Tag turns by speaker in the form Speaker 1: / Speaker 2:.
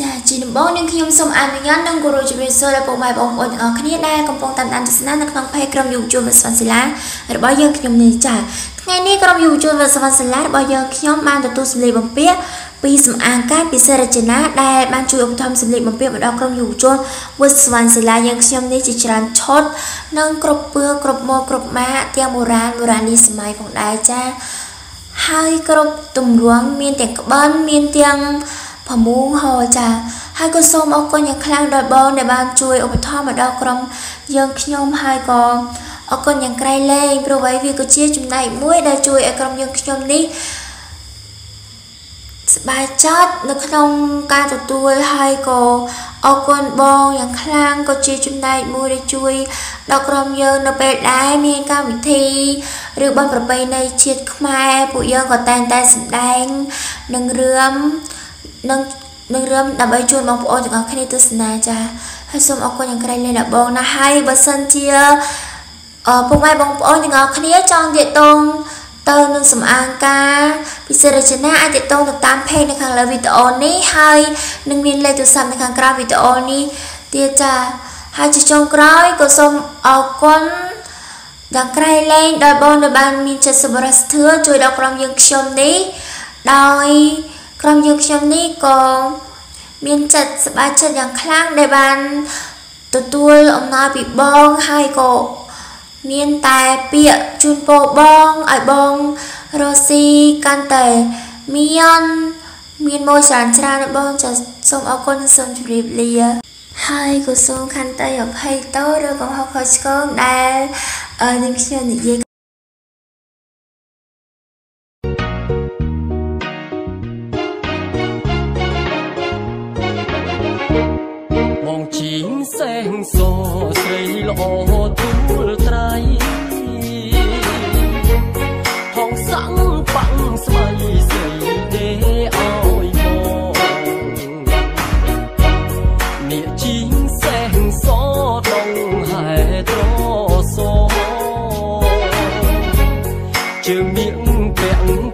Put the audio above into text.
Speaker 1: ចាជាដំបូងនាងខ្ញុំសូមអនុញ្ញាតនិងគោរពជម្រាបសួរដល់ពុកម៉ែបងប្អូនទាំងអស់គ្នាដែលកំពុងតាមដានទស្សនានៅក្នុងเพจក្រុមយុវជនវិទ្យាសាលារបស់យើងខ្ញុំនេះចាថ្ងៃនេះក្រុមយុវជនវិទ្យាសាលារបស់យើងខ្ញុំបានទទួលសម្លេងបំពាក់ពីសម្អាងការពិសេសរចនាដែលបានជួយឧបត្ថម្ភសម្លេងបំពាក់មកដល់ក្រុមយុវជនវិទ្យាសាលាយើងខ្ញុំនេះជាច្រើនឆុតនិងគ្រប់ពើគ្រប់ម៉ូគ្រប់ម៉ាទាំងបុរាណបុរាណនេះសម័យផងដែរចាហើយគ្រប់ទម្រង់មានទាំងក្បិនមានទាំង ប្រមូហោចាហើយក៏សូមអរគុណយ៉ាងខ្លាំងដល់បងដែលបានជួយឧបត្ថម្ភមកដល់ក្រុមយើងខ្ញុំហើយក៏អរគុណយ៉ាងក្រៃលែងព្រោះអ្វីវាក៏ជាចំណែកមួយដែលជួយឲ្យក្រុមយើងខ្ញុំនេះសប្បាយចិត្តនៅក្នុងការទទួលហើយក៏អរគុណបងយ៉ាងខ្លាំងក៏ជាចំណែកមួយដែលជួយដល់ក្រុមយើងនៅពេលដែរមានកម្មវិធីឬបទប្រពៃណីជាតិខ្មែរពួកយើងក៏តែងតែសម្ដែងនឹងរឿង នឹងនឹងរំដើម្បីជួយបងប្អូនទាំងអស់គ្នាទស្សនាចាហើយសូមអរគុណយ៉ាងក្រៃលែងដល់បងណាហើយបើសិនជាអពុកម៉ែបងប្អូនទាំងអស់គ្នាចង់ទាក់ទងទៅនឹងសម្អាងការពិសេសរចនាអាចទាក់ទងទៅតាមเพจនៅខាងលើវីដេអូនេះហើយនឹងមានលេខទូរស័ព្ទនៅខាងក្រោមវីដេអូនេះទៀតចាហើយជាចុងក្រោយក៏សូមអរគុណដល់ក្រៃលែងដល់បងដែលបានមានចិត្តសប្បុរសធម៌ជួយដល់ក្រុមយើងខ្ញុំនេះដោយ ក្រុមយើងខ្ញុំនេះក៏មានចិត្តសប្បាយចិត្តយ៉ាងខ្លាំងដែលបានទទួលអំណោយពីបងហើយក៏មានតែពាក្យជូនពរបងឲ្យបងរស់ស៊ីកាន់តែមានមានមួយច្រើនច្រើនបងចាសូមអរគុណសូមជម្រាបលាហើយក៏សូមខន្តីអភ័យទោសឬកំហុសខុសឆ្គងដែលនឹងខ្ញុំនិយាយ
Speaker 2: ល្អទួលត្រៃហងសាំងបាំងស្មៃស្រីទេអោយមកអ្នកជីងសេះសដងហែត្រសជើងនាងពាក់